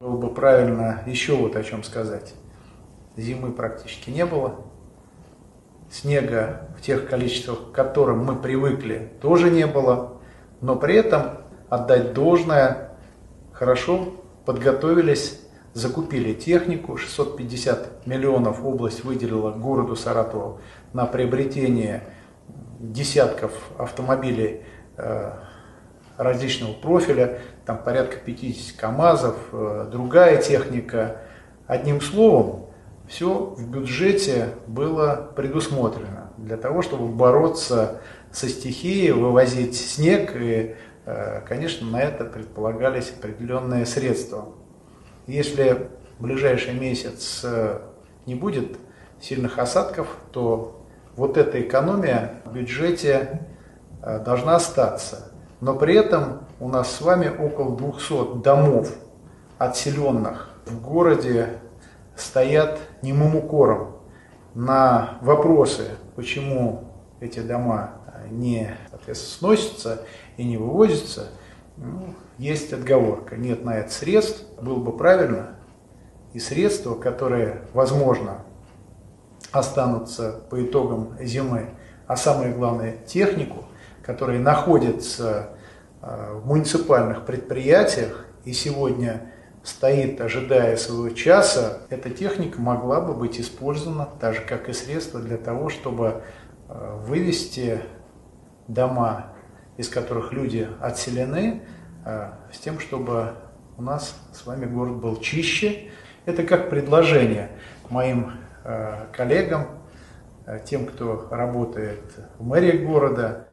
Было бы правильно еще вот о чем сказать. Зимы практически не было. Снега в тех количествах, к которым мы привыкли, тоже не было. Но при этом отдать должное, хорошо подготовились, закупили технику. 650 миллионов область выделила городу Саратову на приобретение десятков автомобилей э, различного профиля, там порядка 50 КАМАЗов, э, другая техника. Одним словом, все в бюджете было предусмотрено для того, чтобы бороться со стихией, вывозить снег, и, э, конечно, на это предполагались определенные средства. Если в ближайший месяц э, не будет сильных осадков, то вот эта экономия в бюджете должна остаться. Но при этом у нас с вами около 200 домов отселенных в городе стоят немым укором на вопросы, почему эти дома не сносятся и не вывозятся, ну, есть отговорка. Нет на это средств, было бы правильно, и средства, которые, возможно, останутся по итогам зимы, а самое главное технику, которые находятся э, в муниципальных предприятиях и сегодня стоит, ожидая своего часа, эта техника могла бы быть использована, так же как и средства для того, чтобы э, вывести дома, из которых люди отселены, э, с тем, чтобы у нас с вами город был чище. Это как предложение моим коллегам, тем, кто работает в мэрии города,